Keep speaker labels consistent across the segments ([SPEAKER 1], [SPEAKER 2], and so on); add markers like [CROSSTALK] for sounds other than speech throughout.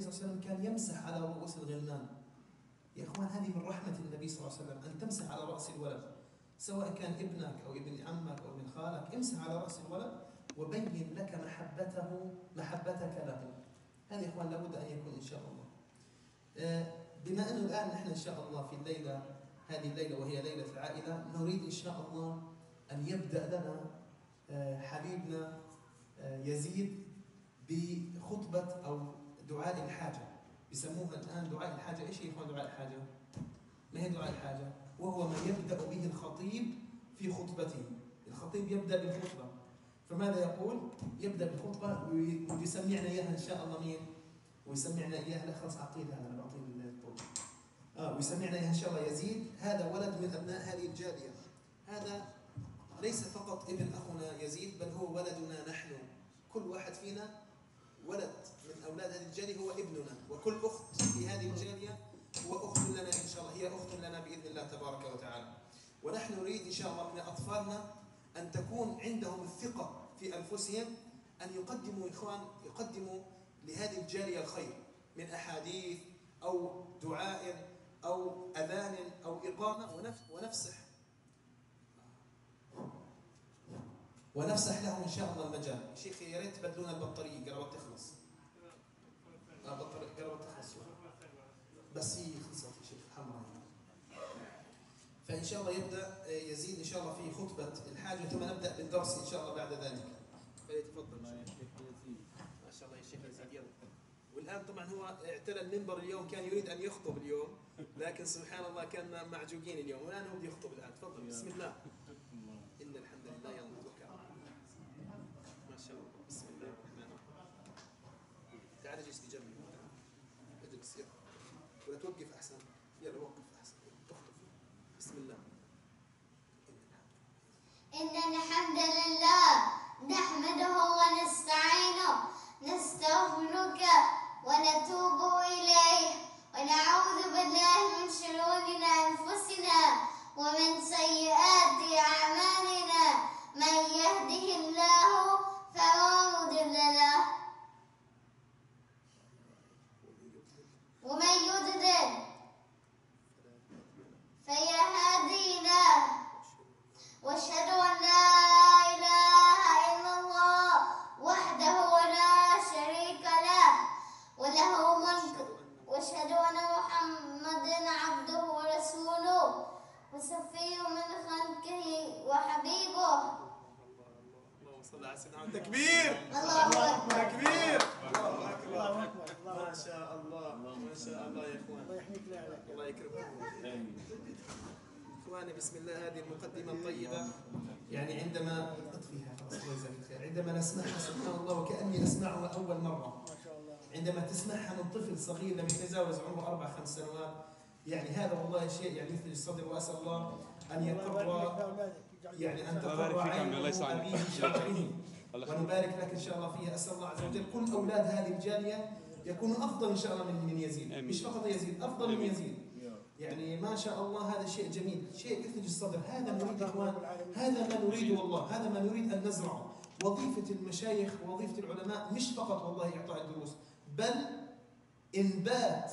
[SPEAKER 1] صلى الله عليه وسلم كان يمسح على رؤوس الغلمان. يا إخوان هذه من رحمة النبي صلى الله عليه وسلم أن تمسح على رأس الولد. سواء كان ابنك أو ابن عمك أو ابن خالك امسح على رأس الولد وبين لك محبته محبتك له. هذا يا إخوان لابد أن يكون إن شاء الله. آه، بما أنه الآن نحن إن شاء الله في الليلة هذه الليلة وهي ليلة العائلة نريد إن شاء الله أن يبدأ لنا آه، حبيبنا آه، يزيد بخطبة أو دعاء الحاجة بيسموها الآن دعاء الحاجة. إيش هي دعاء الحاجة؟ ما هي دعاء الحاجة؟ وهو ما يبدأ به الخطيب في خطبته. الخطيب يبدأ بالخطبة. فماذا يقول؟ يبدأ بالخطبة وي- ويسمعنا إياها إن شاء الله مين؟ ويسمعنا إياها. لا خلاص اعطيه هذا أنا بعطيه الطول آه ويسمعنا إياها إن شاء الله. يزيد هذا ولد من أبناء هذه الجالية. هذا ليس فقط ابن أخونا يزيد بل هو ولدنا نحن. كل واحد فينا ولد. من أولاد هذه الجالية هو ابننا وكل أخت في هذه الجالية هو أخت لنا إن شاء الله هي أخت لنا بإذن الله تبارك وتعالى. ونحن نريد إن شاء الله من أطفالنا أن تكون عندهم الثقة في أنفسهم أن يقدموا إخوان يقدموا لهذه الجالية الخير من أحاديث أو دعاء أو أذان أو إقامة. ونف- ونفسح. ونفسح لهم إن شاء الله المجال. شيخ يا ريت تبدلون البطارية قربت تخلص. قربت تخلص بس هي خلصت يا شيخ حمراء فإن شاء الله يبدأ آه، يزيد إن شاء الله في خطبة الحاجة ثم نبدأ بالدرس إن شاء الله بعد ذلك. فليتفضل ما شاء الله يا شيخ يزيد يلا. والآن طبعا هو اعتلى المنبر اليوم كان يريد أن يخطب اليوم لكن سبحان الله كان معجوقين اليوم والآن هو بده يخطب الآن. تفضل بسم الله. [LAUGHS] إن الحمد لله يلا توكل على الله. ما شاء الله بسم الله الرحمن الرحيم تعال اجلس بجنبي اجلس يلا ولا توقف أحسن. يلا وقف أحسن. اخطب بسم الله.
[SPEAKER 2] إن الحمد لله نحمده ونستعينه نستغفرك ونتوب إليه ونعوذ بالله من شرور أنفسنا ومن سيئات وحبيبه.
[SPEAKER 1] اللهم صل على سيدنا محمد. تكبير.
[SPEAKER 2] الله أكبر.
[SPEAKER 1] تكبير. الله أكبر. ما شاء الله. ما شاء الله يا إخوان.
[SPEAKER 3] الله يحميك
[SPEAKER 1] الله. يكرمكم إخواني بسم الله هذه المقدمة الطيبة. يعني عندما اطفيها خلاص الله يجزاك الخير عندما نسمعها سبحان الله وكأني اسمعها اول مرة.
[SPEAKER 3] ما شاء الله
[SPEAKER 1] عندما تسمعها من طفل صغير لم يتجاوز عمره أربع خمس سنوات يعني هذا والله شيء يعني يثلج الصدر وأسأل الله أن
[SPEAKER 3] الله
[SPEAKER 1] يقر يعني
[SPEAKER 4] يبارك
[SPEAKER 1] تقر
[SPEAKER 4] فيك يا عمي،
[SPEAKER 1] عين
[SPEAKER 4] الله يسعدك.
[SPEAKER 1] ابيه شرعه. ونبارك لك إن شاء الله فيها. أسأل الله عز وجل. كل أولاد هذه الجاليه يكونوا أفضل إن شاء الله من من يزيد.
[SPEAKER 4] آمين.
[SPEAKER 1] مش فقط يزيد أفضل من
[SPEAKER 4] آمين.
[SPEAKER 1] يزيد. يعني ما شاء الله هذا شيء جميل. شيء يثلج الصدر. هذا نريد يا إخوان. هذا ما نريد والله. هذا ما نريد أن نزرعه. وظيفة المشايخ ووظيفه العلماء مش فقط والله إعطاء الدروس بل إنبات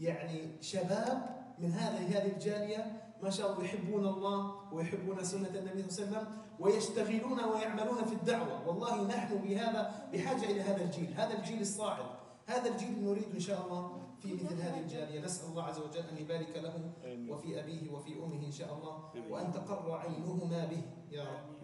[SPEAKER 1] يعني شباب من هذه هذه الجاليه ما شاء الله يحبون الله ويحبون سنة النبي صلى الله عليه وسلم ويشتغلون ويعملون في الدعوة. والله نحن بهذا بحاجة إلى هذا الجيل. هذا الجيل الصاعد. هذا الجيل نريد إن شاء الله في مثل هذه الجاليه نسأل الله عز وجل أن يبارك له. وفي أبيه وفي أمه إن شاء الله. وأن تقر عينهما به. يا رب.